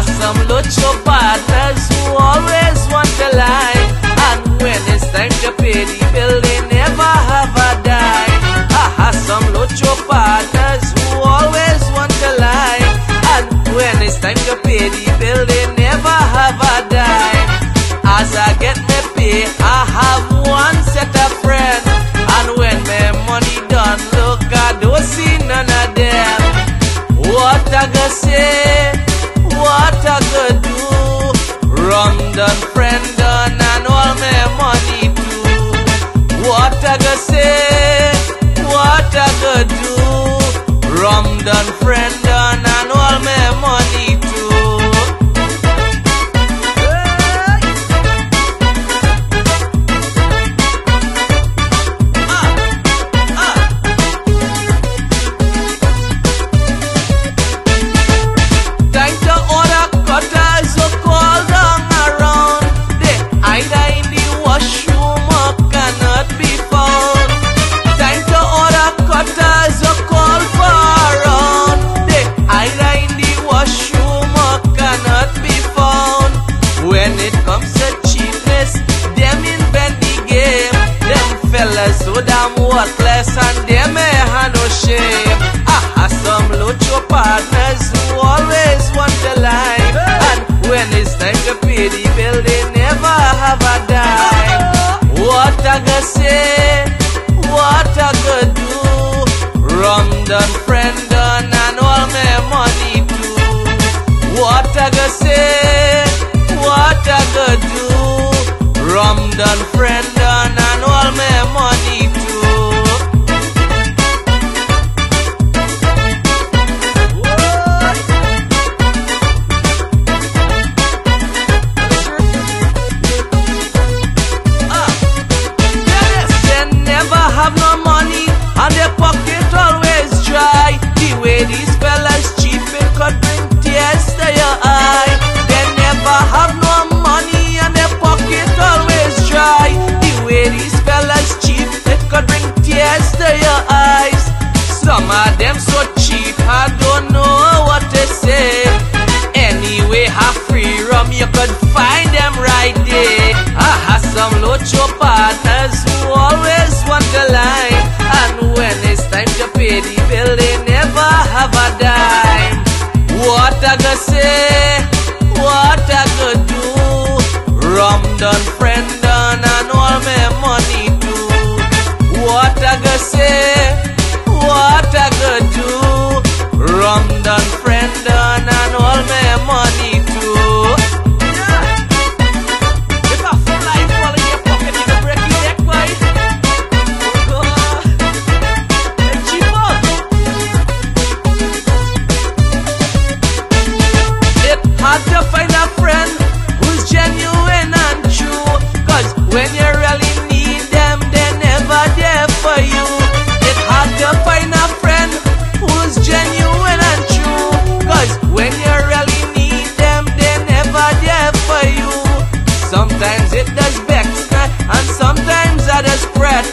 Are some locho partners who always want the lie, And when it's time to pay the bill, they never have a dime. I have some locho partners who always want the lie, And when it's time to pay the bill, they never have a dime. As I get my pay, I have one set of friends. And when my money done, look, I don't see none of them. What I gonna say? Friend done, and all my money too. What I go say? What I go do? Rum done, friend damn and them eh have no shame. Ah, some locho partners who always want the line. And when it's time to pay the bill, they never have a dime. What I gonna say? What I gonna do? Rum done, friend done, and all my money too. What I gonna say? What I gonna do? Rum done, friend Rum Sometimes it does vex, and sometimes I just fret.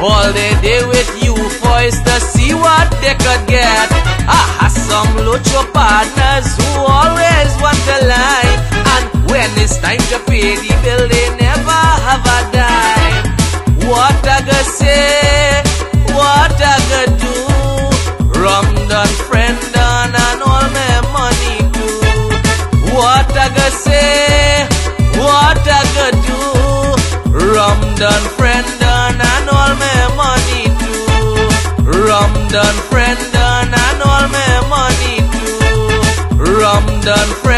All they do with you for is to see what they could get. I have some locho partners who always want to lie, And when it's time to pay the bill, they never have a dime. What I gonna say? What I gonna do? Rum done, friend done, and all my money too. What I gonna say? Friend done, and all my money too. Friend done, and all my money too. Friend